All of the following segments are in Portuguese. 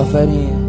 sofrerem.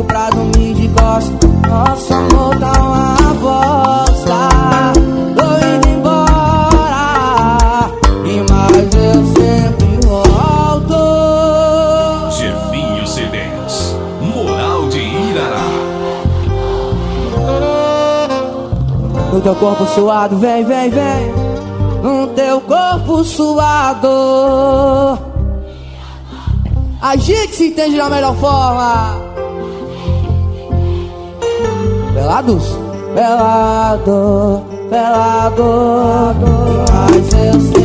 domingo pra dormir de costa Nosso amor tá uma bosta. Tô indo embora. E mais eu sempre volto. Jefinho C10 Moral de Irará. No teu corpo suado, vem, vem, vem. No teu corpo suado. A gente se entende da melhor forma. pelados? Pelado, pelado, mas eu.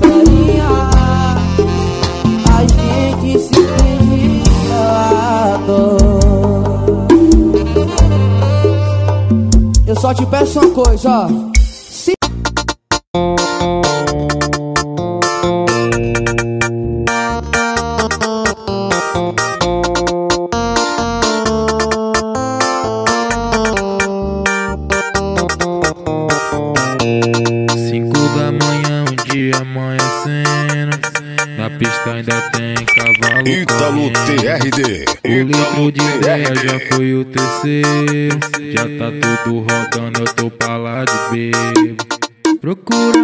faria A gente se derrita Eu só te peço uma coisa, ó. Tu rodando, eu tô para lá de bebo. Procura.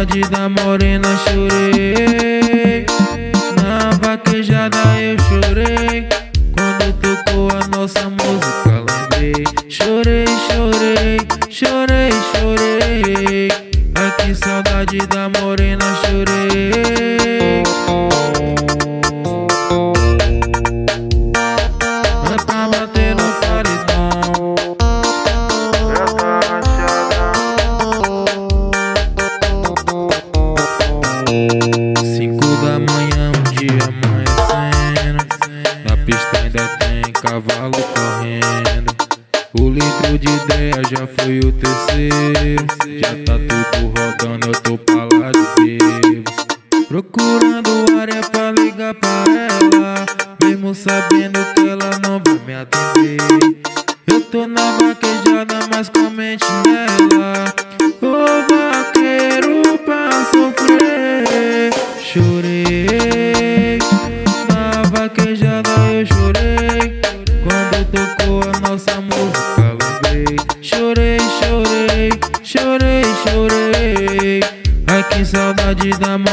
saudade da morena chorei.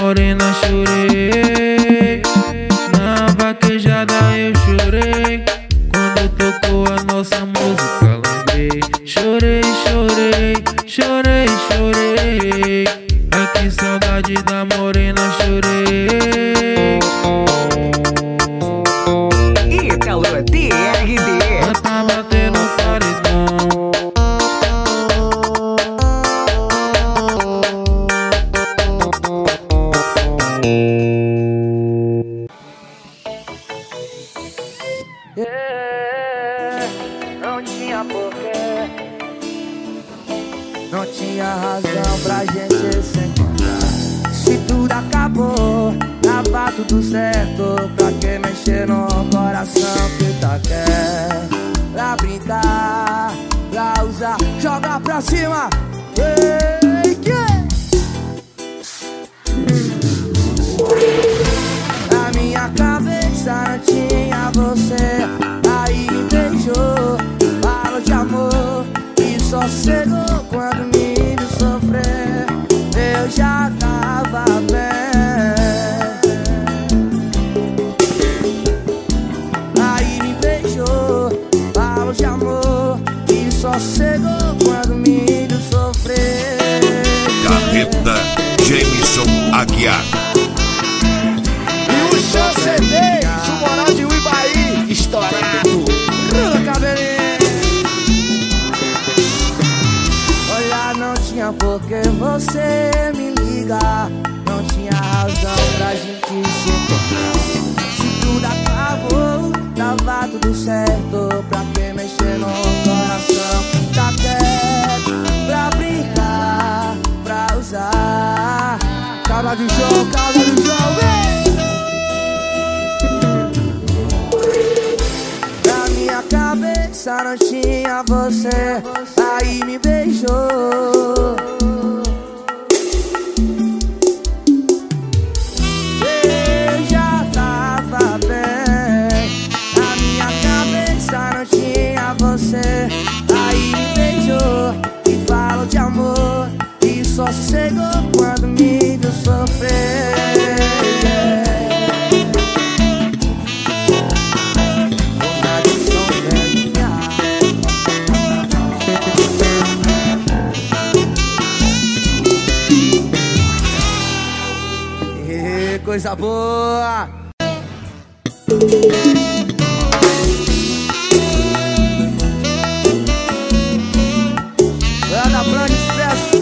Morena, chorei. Na minha cabeça tinha você Aí me beijou, falou de amor E só chegou quando me viu sofrer Eu já tava bem. Aí me beijou, falou de amor E só chegou Jameson Aguiar. E o Chancedei, o moral de Uibaí, estourado. Rula cabelinho. Olha, não tinha por que você me ligar. Não tinha razão pra gente se. Se tudo acabou, tava tudo certo. Pra que mexer no Calma do jogo, calma do jogo, vem! Na minha cabeça não tinha você Aí me beijou Coisa boa! Ana Branca Expresso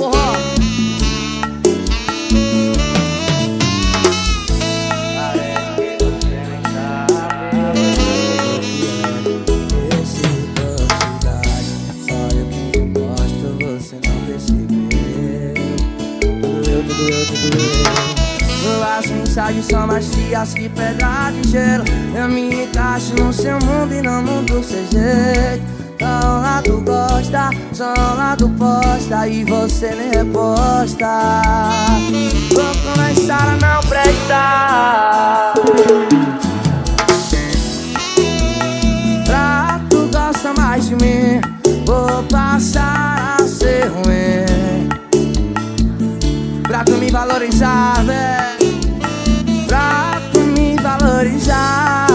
Tudo eu, tudo eu, tudo eu As mensagens são mais frias que pedra de gelo. Eu me encaixo no seu mundo e não mudo seu jeito. Só um lado gosta, só um lado posta E você nem reposta. Vou começar a não prestar. Pra tu gosta mais de mim Vou passar a ser ruim. Pra tu me valorizar, tu valorizar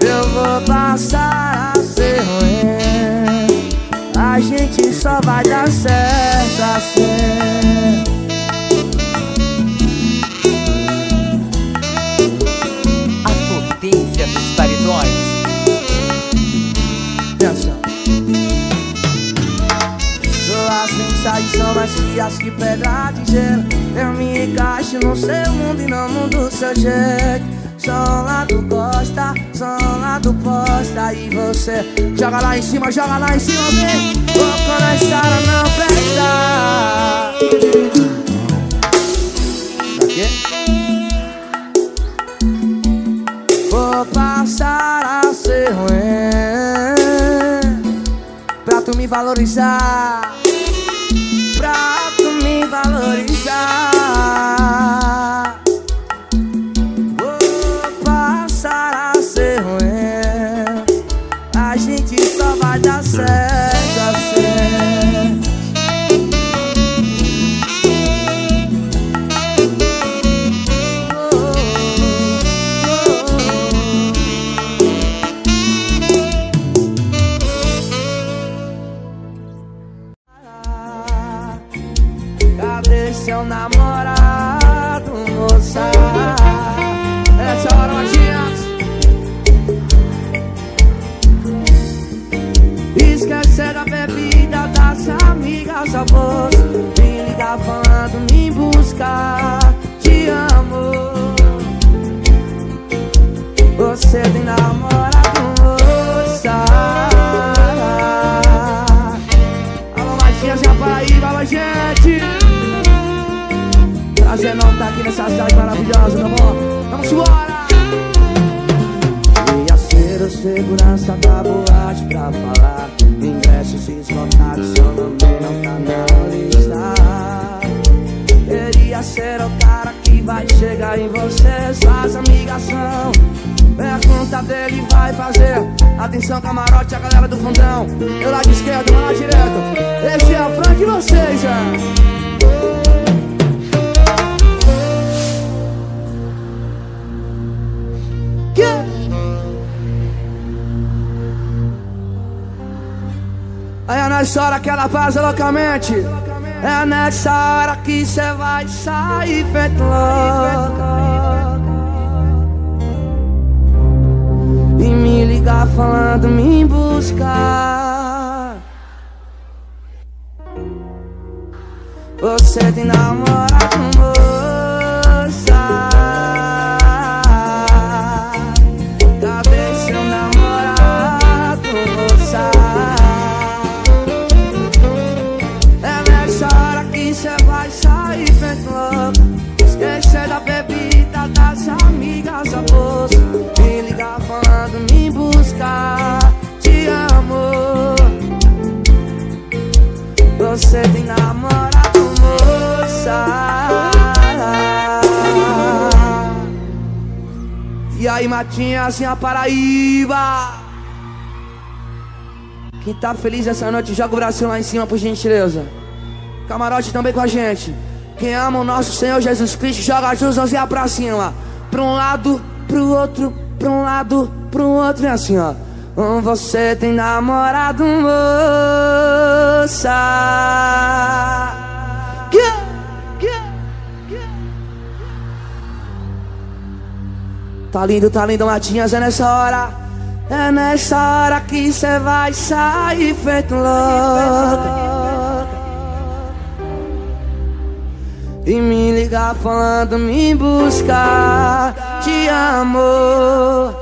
Eu vou passar a ser ruim. A gente só vai dar certo assim são mais frias que pedra de gelo. Eu me encaixo no seu mundo e não mudo seu jeito. Só um lado gosta som lá do posto Aí você joga lá em cima, joga lá em cima, vem. Vou começar a não prestar quê? Vou passar a ser ruim. Pra tu me valorizar da boate pra falar. Ingressos esgotados, seu nome não tá na lista. Queria ser o cara que vai chegar em você. Faz amigação Pergunta dele vai fazer. Atenção camarote, a galera do fundão. Eu esquerda, eu lá direito Esse é o Frank de vocês, é É nessa hora que ela faz loucamente. É nessa hora que cê vai sair feito louca E me ligar falando me buscar Você tem namorado, Assim a Paraíba Quem tá feliz essa noite, joga o braço lá em cima, por gentileza Camarote também com a gente. Quem ama o nosso Senhor Jesus Cristo, joga as duas mãozinhas pra cima. Pra um lado, pro outro, pra um lado, pro outro. E assim, ó. Você tem namorado, moça. Tá lindo, tá lindo, Matinhas, é nessa hora. É nessa hora que cê vai sair feito louco. E me ligar falando me buscar Te amo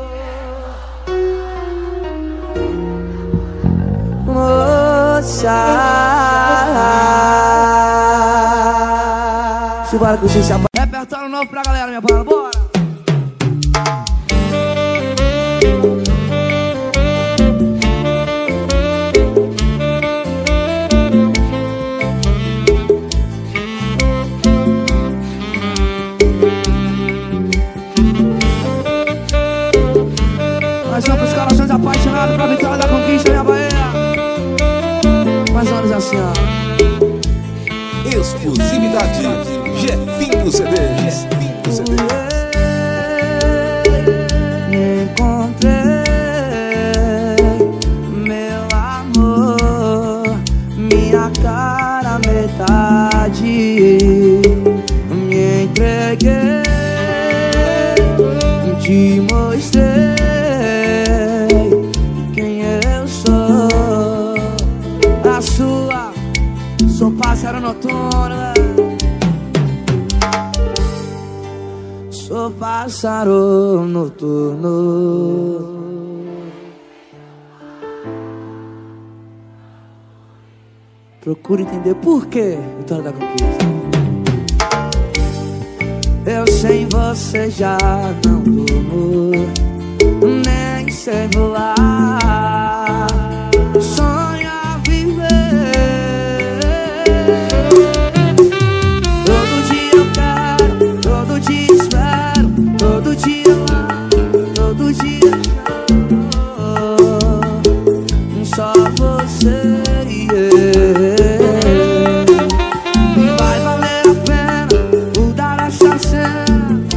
Moça Simbora se apa Repertório novo pra galera, minha bala, bora! Exclusividade Jefinho CDs. Pássaro noturno. Procure entender por quê Vitória da Conquista. Eu sem você já não durmo, nem sei voar. Essa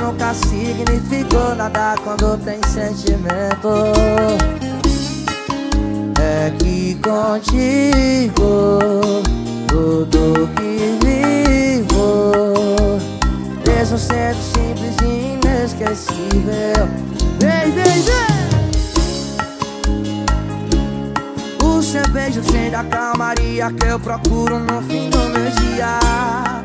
nunca significou nada quando tem sentimento. É que contigo tudo que vivo, mesmo sendo simples e inesquecível. Vem, vem, vem! O seu beijo sem da calmaria que eu procuro no fim do meu dia.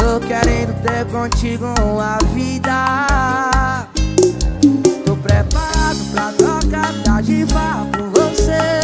Tô querendo ter contigo uma vida. Tô preparado pra trocar de farra por você.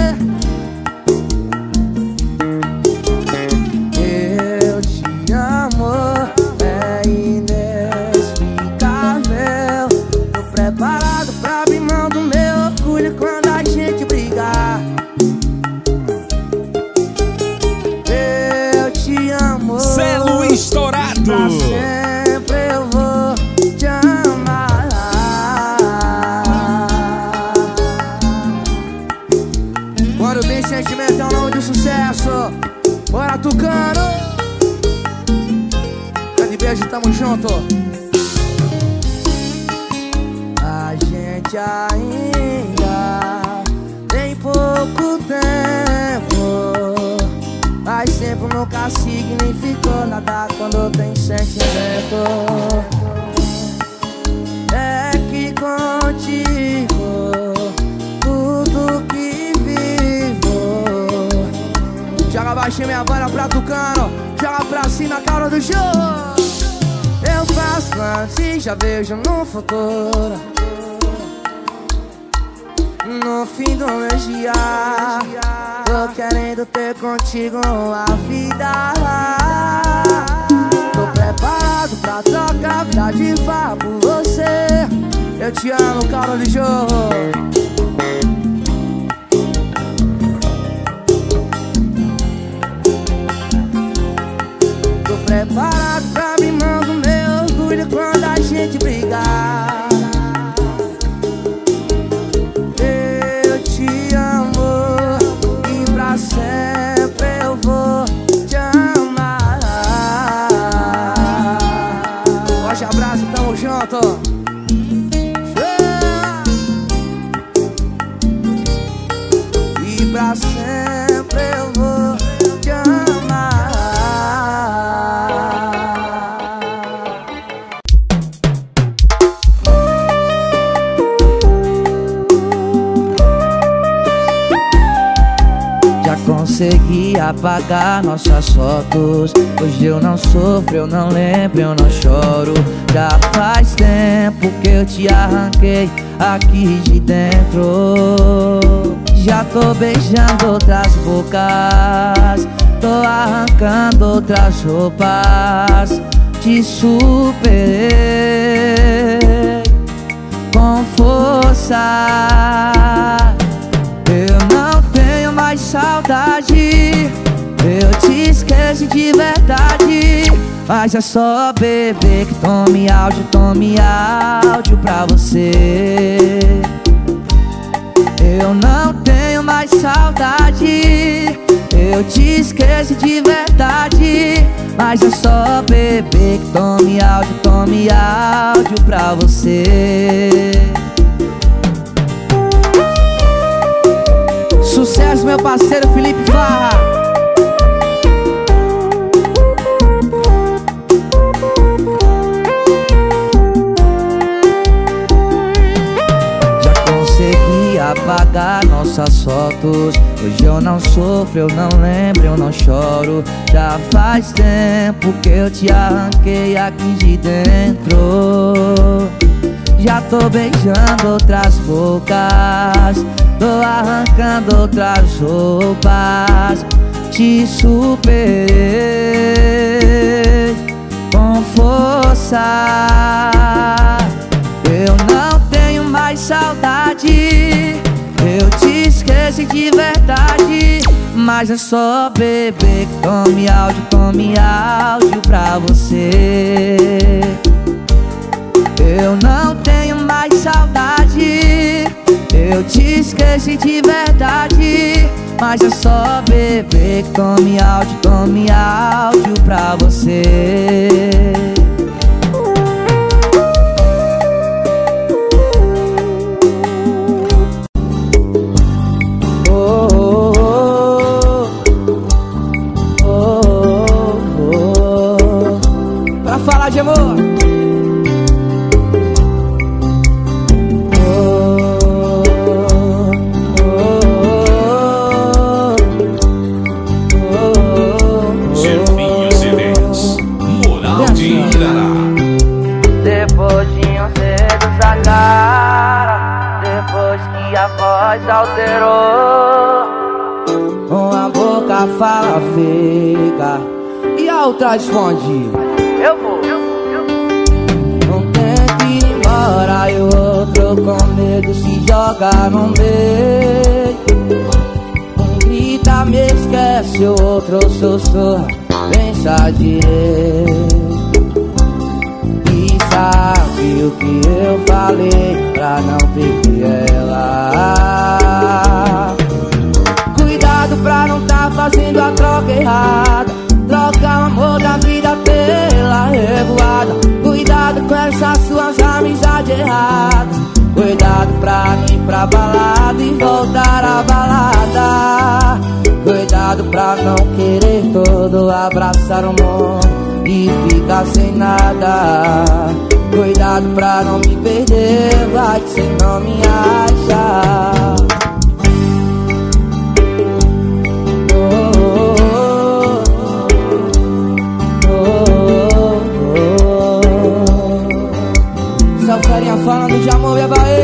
Sucesso. Bora, Tucano. Grande beijo, tamo junto. A gente ainda tem pouco tempo. Mas sempre nunca significou nada quando tem sentimento. É que contigo Baixinho minha banda pra Tucano. Joga pra cima a cara do show. Eu faço antes, já vejo no futuro. No fim do meu dia, tô querendo ter contigo a vida. Tô preparado pra trocar vida de farra por você. Eu te amo, cara de jogo. Tô apagar nossas fotos. Hoje eu não sofro, eu não lembro, eu não choro. Já faz tempo que eu te arranquei aqui de dentro. Já tô beijando outras bocas Tô arrancando outras roupas. Te superei Com força. Eu não tenho mais saudade esqueci de verdade. Mas é só beber que tome áudio, tome áudio pra você. Eu não tenho mais saudade. Eu te esqueço de verdade. Mas é só beber que tome áudio, tome áudio pra você. Sucesso meu parceiro Felipe Farra apagar nossas fotos. Hoje eu não sofro, eu não lembro, eu não choro. Já faz tempo que eu te arranquei aqui de dentro. Já tô beijando outras bocas Tô arrancando outras roupas. Te superei com força. Eu não tenho mais saudade de verdade Mas é só beber. Tome áudio, tome áudio pra você. Eu não tenho mais saudade. Eu te esqueci de verdade Mas é só beber. Tome áudio, tome áudio pra você responde: Eu vou. Um tenta ir embora e o outro com medo se joga no meio. Um grita, me esquece, o outro sussurra, pensa direito. E sabe o que eu falei pra não perder ela Cuidado pra não tá fazendo a troca errada revoada. Cuidado com essas suas amizades erradas. Cuidado pra não ir pra balada e voltar à balada. Cuidado pra não querer todo abraçar o mundo e ficar sem nada. Cuidado pra não me perder, vai que cê não me acha carinha falando de amor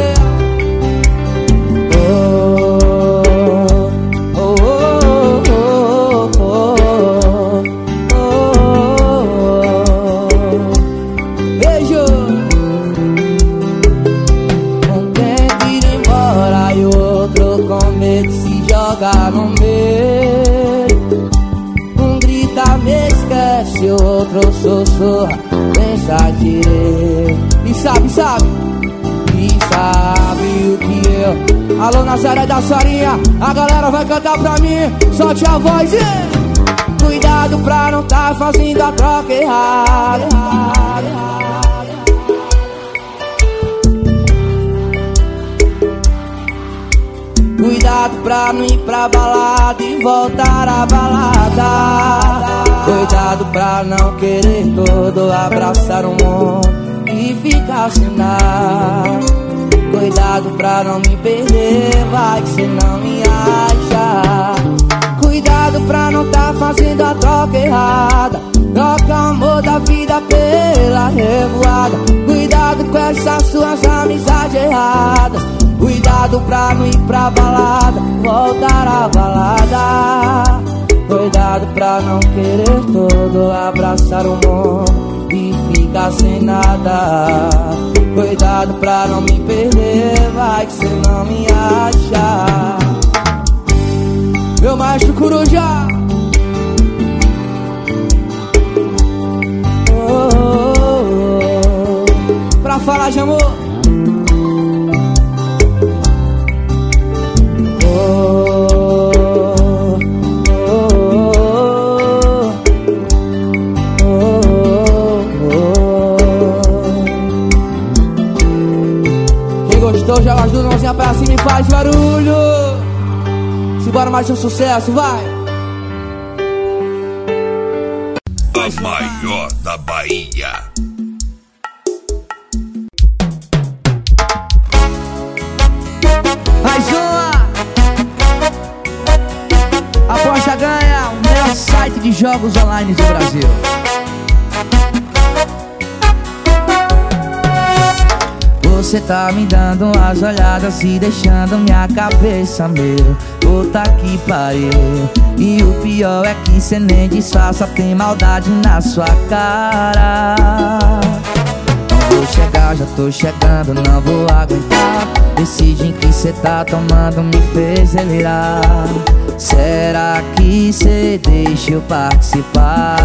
Solte a voz. Cuidado pra não tá fazendo a troca errada. Cuidado pra não ir pra balada e voltar à balada. Cuidado pra não querer todo abraçar o mundo e ficar sem nada Cuidado pra não me perder, vai que cê não me acha Cuidado pra não tá fazendo a troca errada. Troca amor da vida pela revoada. Cuidado com essas suas amizades erradas. Cuidado Cuidado pra não ir pra balada Voltar à balada. Cuidado pra não querer todo Abraçar o mundo e ficar sem nada. Cuidado pra não me perder Vai que cê não me acha Meu macho coruja oh, oh, oh. Pra falar de amor Então joga as duas mãozinhas pra cima e faz barulho Simbora mais um sucesso, vai! A maior da Bahia Mais uma! Aposta ganha o melhor site de jogos online do Brasil Você tá me dando umas olhadas e deixando minha cabeça meu Puta que pariu. E o pior é que cê nem disfarça Tem maldade na sua cara. Não vou chegar, já tô chegando Não vou aguentar. Gin que cê tá tomando me fez delirar. Será que cê deixa eu participar?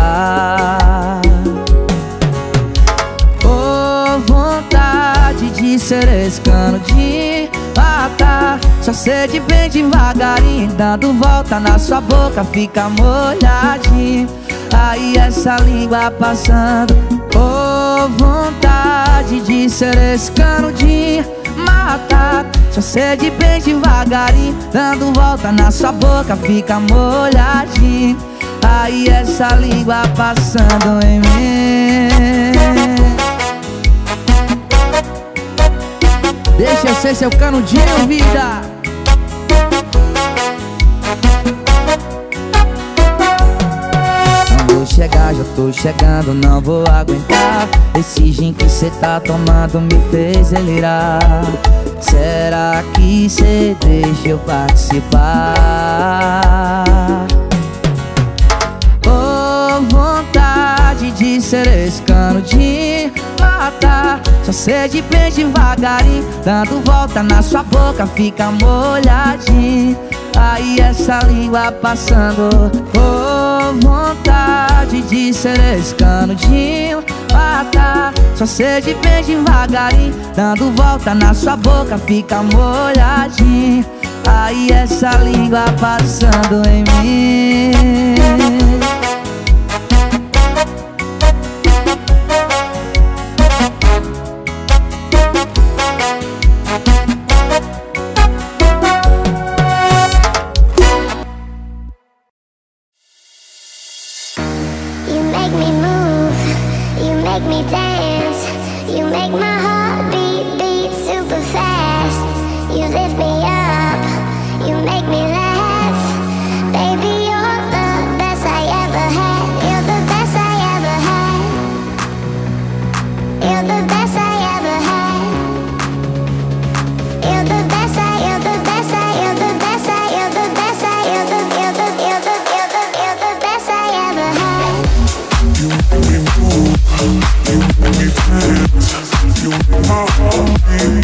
de ser esse cano de matar Só sede bem devagarinho Dando volta na sua boca Fica molhadinho. Aí essa língua passando Oh, vontade de ser esse cano de matar Só sede bem devagarinho Dando volta na sua boca Fica molhadinho. Aí essa língua passando em mim Deixa eu ser seu canudinho, vida. Não vou chegar, já tô chegando, não vou aguentar. Esse gin que cê tá tomando me fez delirar. Será que cê deixa eu participar? Oh, vontade de ser esse canudinho matar Só sede bem devagarinho Dando volta na sua boca Fica molhadinho. Aí essa língua passando Oh, vontade de ser esse canudinho. Matar Só sede bem devagarinho Dando volta na sua boca Fica molhadinho. Aí essa língua passando em mim make me dance.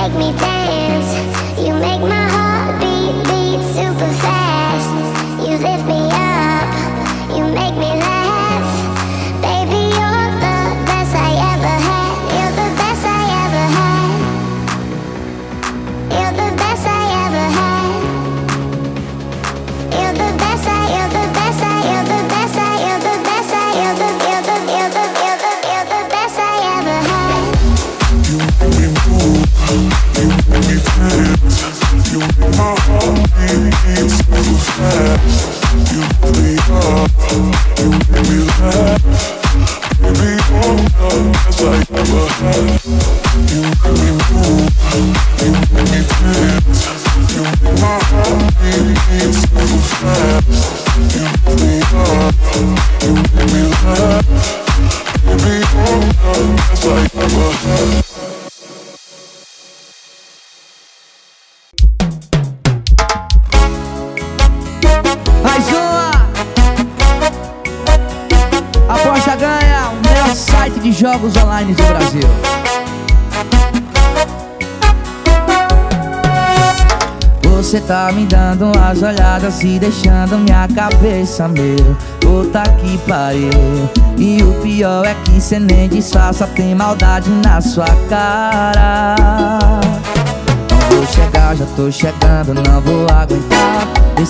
Take me de jogos online do Brasil. Você tá me dando umas olhadas e deixando minha cabeça meu Puta que pariu. E o pior é que cê nem disfarça Tem maldade na sua cara. Vou chegar, já tô chegando Não vou aguentar.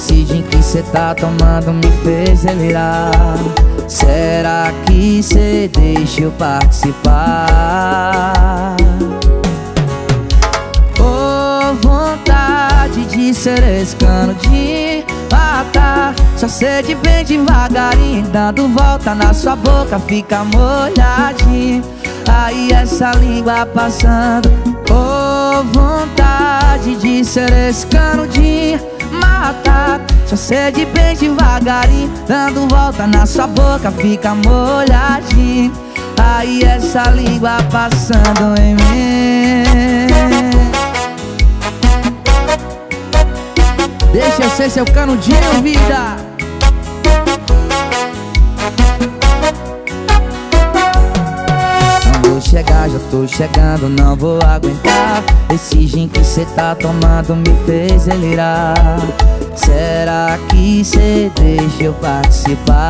Gin que cê tá tomando Me fez delirar Será que cê deixa eu participar? Ô vontade de ser esse cano de matar. Só sede bem devagarinho Dando volta na sua boca Fica molhadinho. Aí essa língua passando. Ô vontade de ser esse cano de matar Só sede bem devagarinho Dando volta na sua boca Fica molhadinho. Aí essa língua passando em mim. Deixa eu ser seu canudinho, vida. Não vou chegar, já tô chegando, não vou aguentar Esse gin que cê tá tomando me fez delirar. Será que cê deixa eu participar?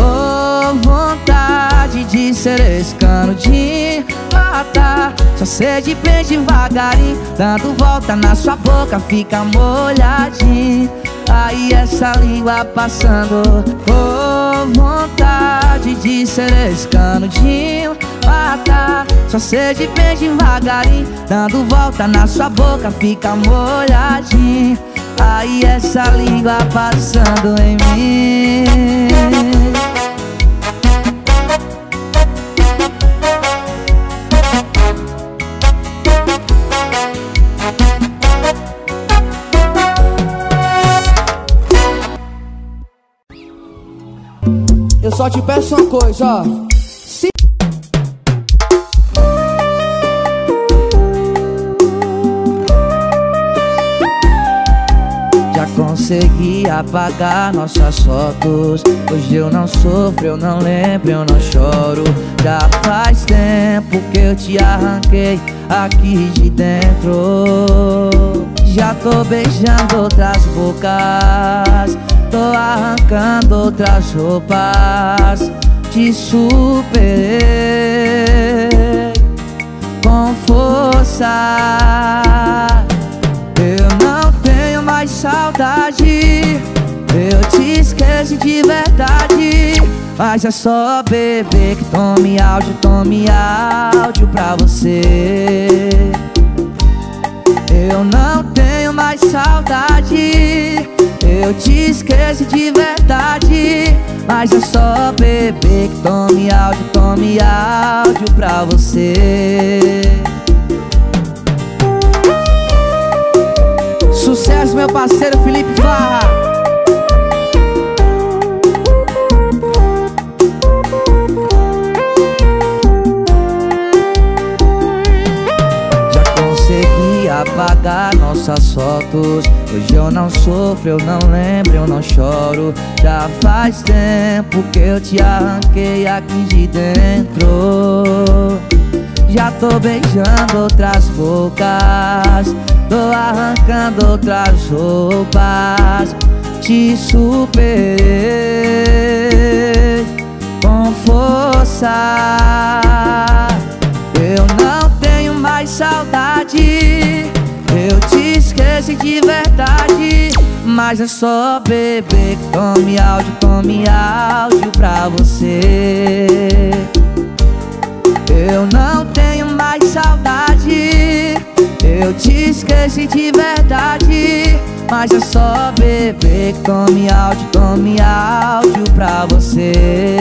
Ô vontade de ser esse cano de matar Só sede bem devagarinho Dando volta na sua boca Fica molhadinho. Aí essa língua passando Ô vontade de ser esse cano de matar Só sede bem devagarinho Dando volta na sua boca Fica molhadinho. Aí essa língua passando em mim Eu só te peço uma coisa, ó. Se Já consegui apagar nossas fotos. Hoje eu não sofro, eu não lembro, eu não choro. Já faz tempo que eu te arranquei aqui de dentro. Já tô beijando outras bocas Tô arrancando outras roupas Te superei com força. Eu não tenho mais saudade. Eu te esqueci de verdade. Mas é só beber que tome áudio, tome áudio pra você. Eu não tenho mais saudade Eu te esqueci de verdade Mas é só beber que tome áudio, tome áudio pra você. Sucesso, meu parceiro Hoje eu não sofro, eu não lembro, eu não choro. Já faz tempo que eu te arranquei aqui de dentro. Já tô beijando outras bocas Tô arrancando outras roupas Te superei Com força te esqueci de verdade. Mas é só beber tome áudio, tome áudio pra você. Eu não tenho mais saudade. Eu te esqueci de verdade. Mas é só beber Tome áudio, tome áudio pra você